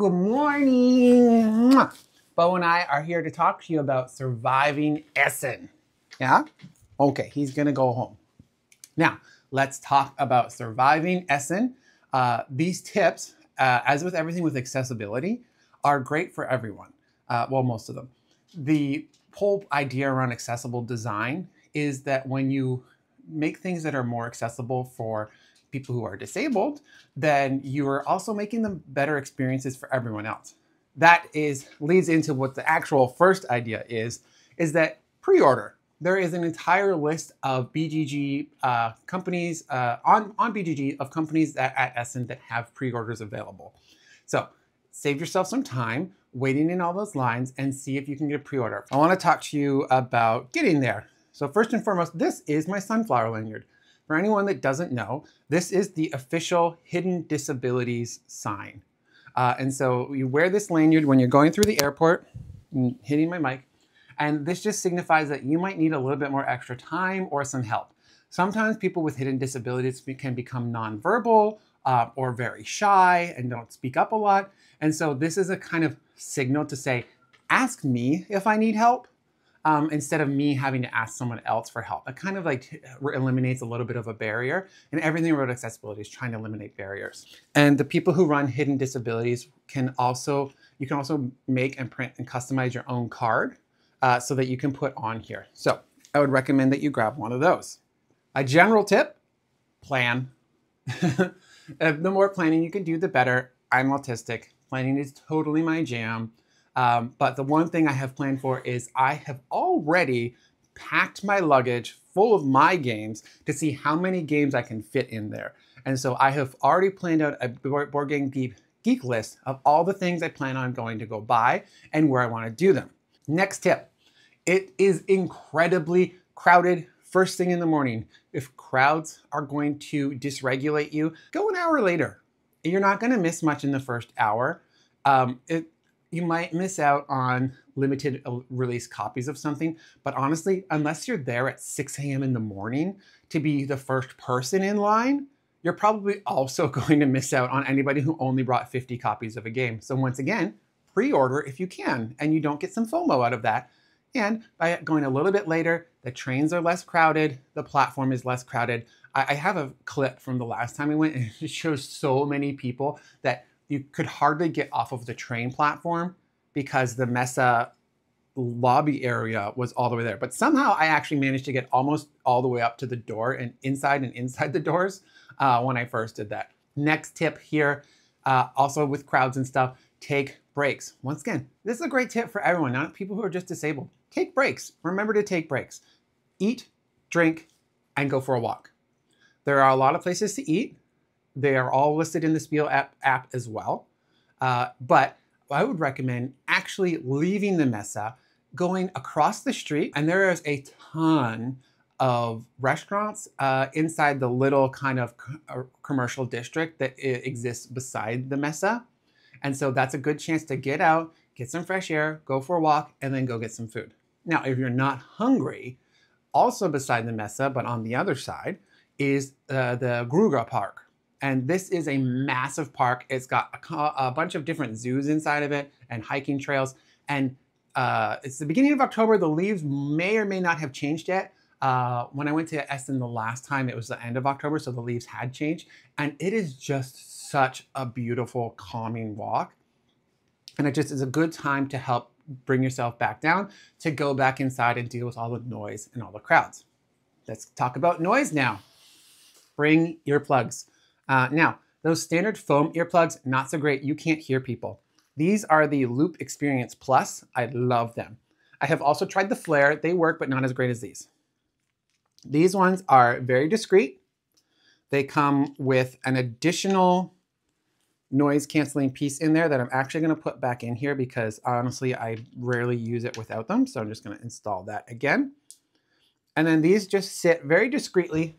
Good morning. Bo and I are here to talk to you about surviving Essen. Yeah? Okay, he's gonna go home. Now, let's talk about surviving Essen. Uh, these tips, uh, as with everything with accessibility, are great for everyone. Uh, well, most of them. The whole idea around accessible design is that when you make things that are more accessible for people who are disabled, then you are also making them better experiences for everyone else. That is leads into what the actual first idea is, is that pre-order. There is an entire list of BGG uh, companies uh, on, on BGG of companies that, at Essen that have pre-orders available. So save yourself some time waiting in all those lines and see if you can get a pre-order. I wanna talk to you about getting there. So first and foremost, this is my sunflower lanyard. For anyone that doesn't know, this is the official Hidden Disabilities sign. Uh, and so you wear this lanyard when you're going through the airport, hitting my mic, and this just signifies that you might need a little bit more extra time or some help. Sometimes people with hidden disabilities can become nonverbal uh, or very shy and don't speak up a lot. And so this is a kind of signal to say, ask me if I need help um, instead of me having to ask someone else for help. It kind of like eliminates a little bit of a barrier. And everything about accessibility is trying to eliminate barriers. And the people who run hidden disabilities can also, you can also make and print and customize your own card uh, so that you can put on here. So I would recommend that you grab one of those. A general tip, plan. Uh, the more planning you can do, the better. I'm autistic. Planning is totally my jam. Um, but the one thing I have planned for is I have already packed my luggage full of my games to see how many games I can fit in there. And so I have already planned out a Board Game Geek, geek list of all the things I plan on going to go buy and where I want to do them. Next tip, it is incredibly crowded first thing in the morning. If crowds are going to dysregulate you, go an hour later. You're not going to miss much in the first hour. Um, it, you might miss out on limited uh, release copies of something, but honestly, unless you're there at 6 a.m. in the morning to be the first person in line, you're probably also going to miss out on anybody who only brought 50 copies of a game. So once again, pre-order if you can, and you don't get some FOMO out of that. And by going a little bit later, the trains are less crowded, the platform is less crowded. I, have a clip from the last time we went, and it shows so many people that you could hardly get off of the train platform because the Messe lobby area was all the way there. But somehow I actually managed to get almost all the way up to the door and inside and inside the doors uh, when I first did that. Next tip here, uh, also with crowds and stuff, take breaks. Once again, this is a great tip for everyone, not people who are just disabled. Take breaks. Remember to take breaks. Eat, drink, and go for a walk. There are a lot of places to eat. They are all listed in the Spiel app, app as well. Uh, but I would recommend actually leaving the Messe, going across the street, and there is a ton of restaurants uh, inside the little kind of uh, commercial district that exists beside the Messe. And so that's a good chance to get out, get some fresh air, go for a walk, and then go get some food. Now, if you're not hungry, also beside the Messe, but on the other side, is uh, the Grugapark. And this is a massive park. It's got a, a bunch of different zoos inside of it and hiking trails. And uh, it's the beginning of October. The leaves may or may not have changed yet. Uh, when I went to Essen the last time, it was the end of October, so the leaves had changed. And it is just such a beautiful, calming walk. And it just is a good time to help bring yourself back down, to go back inside and deal with all the noise and all the crowds. Let's talk about noise now. Bring earplugs. Uh, now, those standard foam earplugs, not so great. You can't hear people. These are the Loop Experience Plus. I love them. I have also tried the Flare. They work, but not as great as these. These ones are very discreet. They come with an additional noise canceling piece in there that I'm actually going to put back in here because honestly, I rarely use it without them. So I'm just going to install that again. And then these just sit very discreetly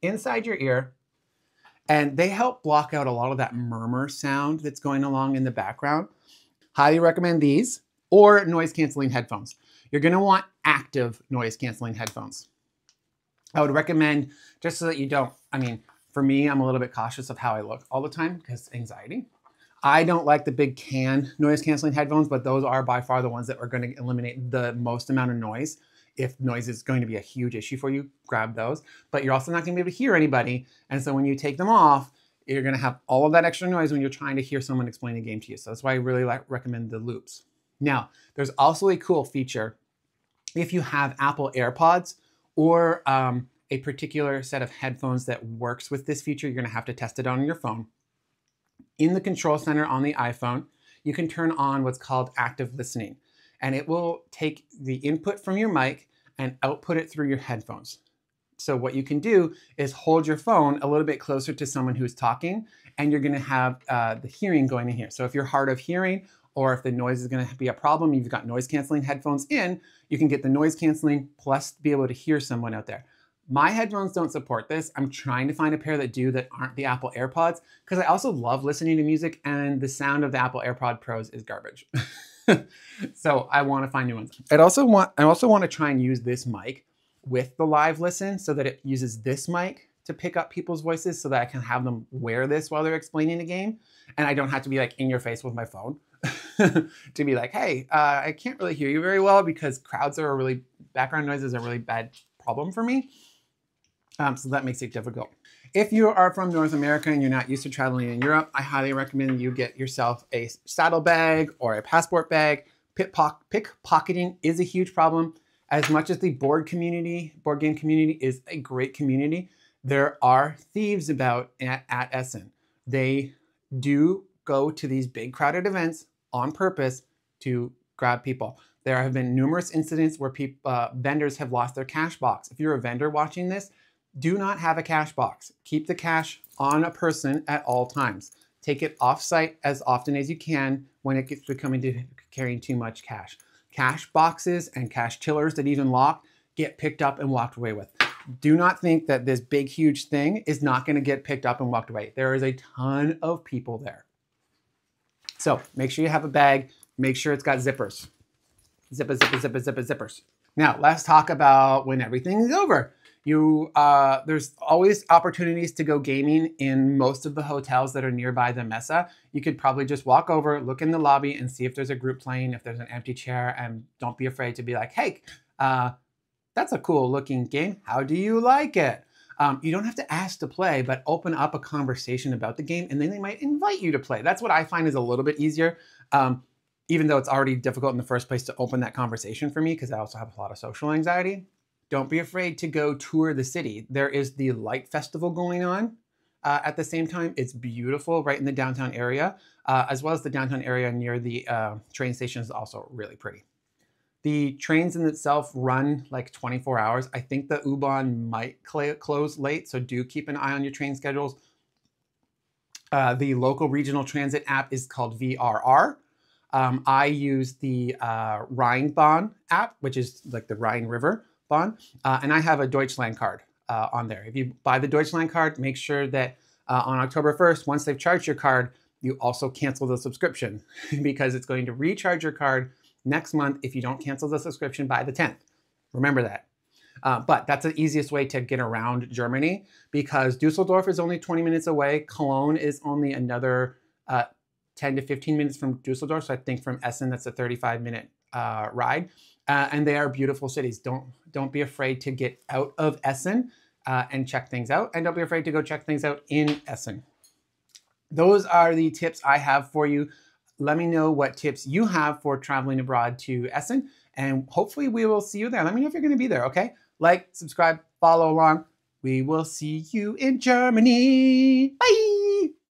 inside your ear and they help block out a lot of that murmur sound that's going along in the background. Highly recommend these or noise canceling headphones. You're gonna want active noise canceling headphones. I would recommend, just so that you don't, I mean, for me, I'm a little bit cautious of how I look all the time because anxiety. I don't like the big can noise canceling headphones, but those are by far the ones that are going to eliminate the most amount of noise. If noise is going to be a huge issue for you, grab those. But you're also not going to be able to hear anybody. And so when you take them off, you're going to have all of that extra noise when you're trying to hear someone explain a game to you. So that's why I really like, recommend the loops. Now, there's also a cool feature if you have Apple AirPods or um, a particular set of headphones that works with this feature, you're going to have to test it on your phone. In the control center on the iPhone, you can turn on what's called active listening, and it will take the input from your mic and output it through your headphones. So what you can do is hold your phone a little bit closer to someone who's talking, and you're going to have uh, the hearing going in here. So if you're hard of hearing, or if the noise is going to be a problem, you've got noise canceling headphones in, you can get the noise canceling plus be able to hear someone out there. My headphones don't support this. I'm trying to find a pair that do that aren't the Apple AirPods because I also love listening to music and the sound of the Apple AirPod Pros is garbage. so I want to find new ones. i also want I also want to try and use this mic with the live listen so that it uses this mic to pick up people's voices so that I can have them wear this while they're explaining a game and I don't have to be like in your face with my phone to be like, hey, uh, I can't really hear you very well because crowds are a really background noises are a really bad problem for me. Um, so that makes it difficult. If you are from North America and you're not used to traveling in Europe, I highly recommend you get yourself a saddle bag or a passport bag. Pickpocketing is a huge problem. As much as the board community, board game community is a great community, there are thieves about at, at Essen. They do go to these big crowded events on purpose to grab people. There have been numerous incidents where people, uh, vendors have lost their cash box. If you're a vendor watching this, do not have a cash box. Keep the cash on a person at all times. Take it off site as often as you can when it gets becoming to carrying too much cash. Cash boxes and cash tillers that even lock get picked up and walked away with. Do not think that this big, huge thing is not going to get picked up and walked away. There is a ton of people there. So make sure you have a bag. Make sure it's got zippers. Zipper, zipper, zipper, zipper, zippers. Now let's talk about when everything is over. You, uh, there's always opportunities to go gaming in most of the hotels that are nearby the Messe. You could probably just walk over, look in the lobby, and see if there's a group playing, if there's an empty chair, and don't be afraid to be like, "Hey, uh, that's a cool looking game. How do you like it?" Um, you don't have to ask to play, but open up a conversation about the game, and then they might invite you to play. That's what I find is a little bit easier. Um, even though it's already difficult in the first place to open that conversation for me, because I also have a lot of social anxiety. Don't be afraid to go tour the city. There is the Light Festival going on uh, at the same time. It's beautiful right in the downtown area, uh, as well as the downtown area near the uh, train station is also really pretty. The trains in itself run like 24 hours. I think the U-Bahn might cl close late, so do keep an eye on your train schedules. Uh, the local regional transit app is called VRR. Um, I use the uh, Rheinbahn app, which is like the Rhine River Bahn, uh, and I have a Deutschland card uh, on there. If you buy the Deutschland card, make sure that uh, on October 1st, once they've charged your card, you also cancel the subscription because it's going to recharge your card next month if you don't cancel the subscription by the 10th. Remember that. Uh, but that's the easiest way to get around Germany because Dusseldorf is only 20 minutes away. Cologne is only another uh, 10 to 15 minutes from Dusseldorf. So I think from Essen, that's a 35 minute uh, ride. Uh, and they are beautiful cities. Don't don't be afraid to get out of Essen uh, and check things out, and don't be afraid to go check things out in Essen. Those are the tips I have for you. Let me know what tips you have for traveling abroad to Essen, and hopefully we will see you there. Let me know if you're going to be there. Okay, like, subscribe, follow along. We will see you in Germany. Bye.